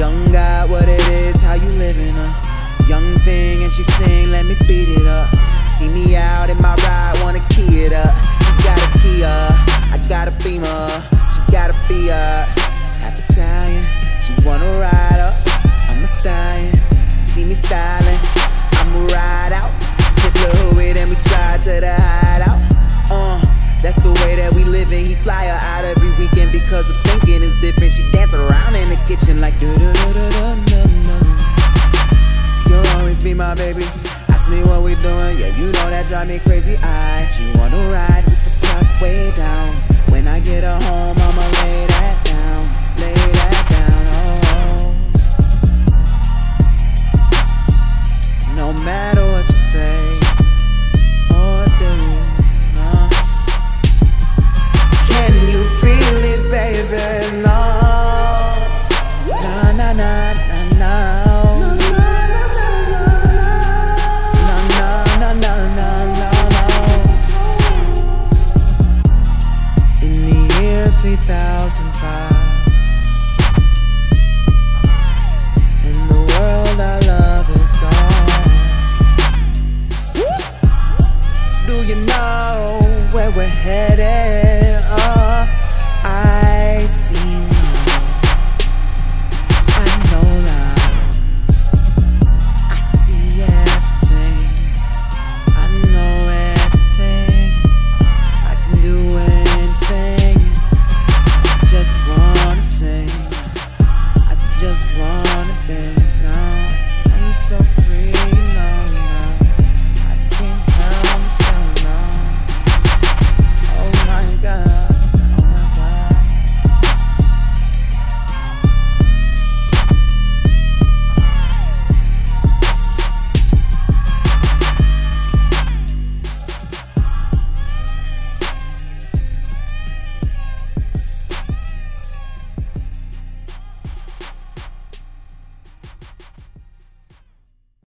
Young God, what it is, how you living, uh? Young thing, and she sing, let me beat it up. See me out in my ride, wanna key it up. You got a Kia, I got a Beamer. She got a Fiat, half Italian. She wanna ride up, I'm a stallion. See me styling, I'ma ride out. Hit the hood and we try to the hideout. Uh, that's the way that we living. He fly You'll always be my baby. Ask me what we doing, yeah, you know that drive me crazy. I she wanna ride 3005 And the world love is gone Do you know where we're headed? Oh, I see